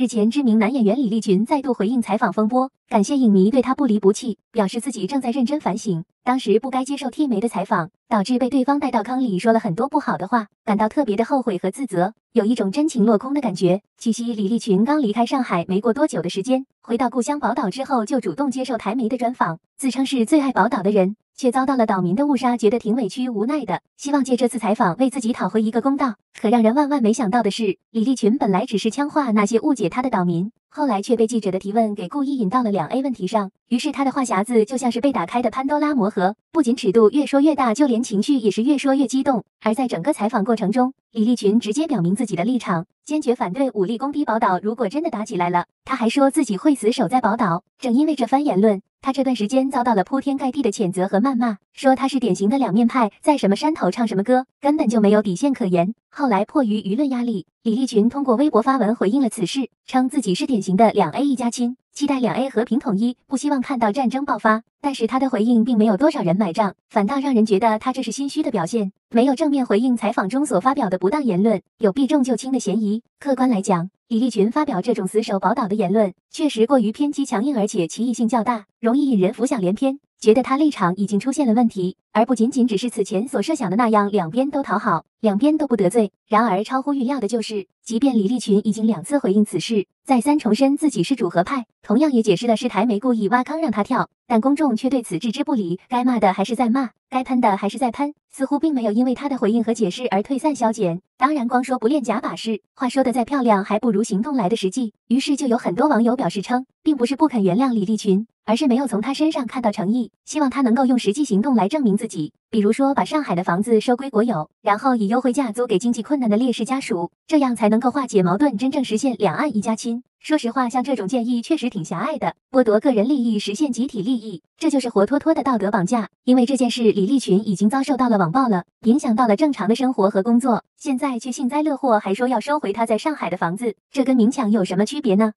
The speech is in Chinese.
日前，知名男演员李立群再度回应采访风波，感谢影迷对他不离不弃，表示自己正在认真反省，当时不该接受替媒的采访，导致被对方带到坑里，说了很多不好的话，感到特别的后悔和自责，有一种真情落空的感觉。据悉，李立群刚离开上海没过多久的时间，回到故乡宝岛之后，就主动接受台媒的专访，自称是最爱宝岛的人。却遭到了岛民的误杀，觉得挺委屈无奈的，希望借这次采访为自己讨回一个公道。可让人万万没想到的是，李立群本来只是枪化那些误解他的岛民。后来却被记者的提问给故意引到了两 A 问题上，于是他的话匣子就像是被打开的潘多拉魔盒，不仅尺度越说越大，就连情绪也是越说越激动。而在整个采访过程中，李立群直接表明自己的立场，坚决反对武力攻逼宝岛。如果真的打起来了，他还说自己会死守在宝岛。正因为这番言论，他这段时间遭到了铺天盖地的谴责和谩骂，说他是典型的两面派，在什么山头唱什么歌，根本就没有底线可言。后来迫于舆论压力，李立群通过微博发文回应了此事，称自己是典型的两 A 一家亲，期待两 A 和平统一，不希望看到战争爆发。但是他的回应并没有多少人买账，反倒让人觉得他这是心虚的表现，没有正面回应采访中所发表的不当言论，有避重就轻的嫌疑。客观来讲，李立群发表这种死守宝岛的言论，确实过于偏激强硬，而且歧义性较大，容易引人浮想联翩。觉得他立场已经出现了问题，而不仅仅只是此前所设想的那样，两边都讨好，两边都不得罪。然而超乎预料的就是，即便李立群已经两次回应此事，再三重申自己是主和派，同样也解释了是台媒故意挖坑让他跳，但公众却对此置之不理，该骂的还是在骂，该喷的还是在喷，似乎并没有因为他的回应和解释而退散消减。当然，光说不练假把式，话说的再漂亮，还不如行动来的实际。于是就有很多网友表示称，并不是不肯原谅李立群。而是没有从他身上看到诚意，希望他能够用实际行动来证明自己。比如说，把上海的房子收归国有，然后以优惠价租给经济困难的烈士家属，这样才能够化解矛盾，真正实现两岸一家亲。说实话，像这种建议确实挺狭隘的，剥夺个人利益，实现集体利益，这就是活脱脱的道德绑架。因为这件事，李立群已经遭受到了网暴了，影响到了正常的生活和工作，现在却幸灾乐祸，还说要收回他在上海的房子，这跟明抢有什么区别呢？